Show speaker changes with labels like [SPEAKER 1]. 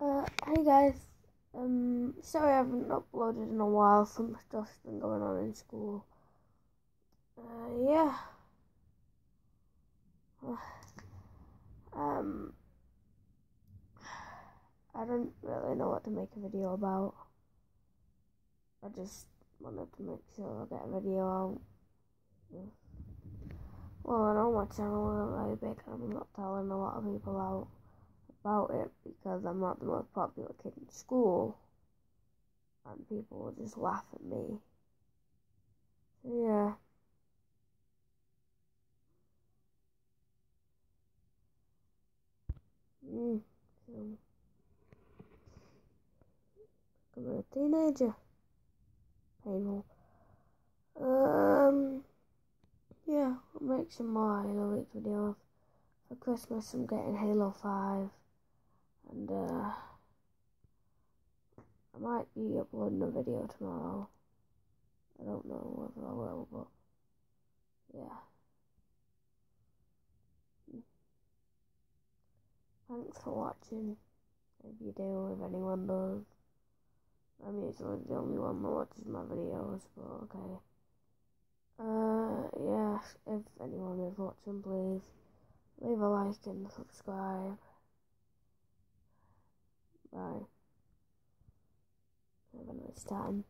[SPEAKER 1] Uh, hey guys. Um, sorry I haven't uploaded in a while. Some stuff's been going on in school. Uh, yeah. Um, I don't really know what to make a video about. I just wanted to make sure I get a video out. Well, I know my channel isn't very big and I'm not telling a lot of people out about it because I'm not the most popular kid in school. And people will just laugh at me. Yeah. Mm, becoming a teenager. Painful. Um, yeah, I'll make some more Halo Reach videos. For Christmas, I'm getting Halo 5. And, uh, I might be uploading a video tomorrow. I don't know whether I will, but, yeah. Thanks for watching. If you do, if anyone does. I'm usually the only one that watches my videos, but okay. Uh, yeah, if anyone is watching, please leave a like and subscribe. Bye this time.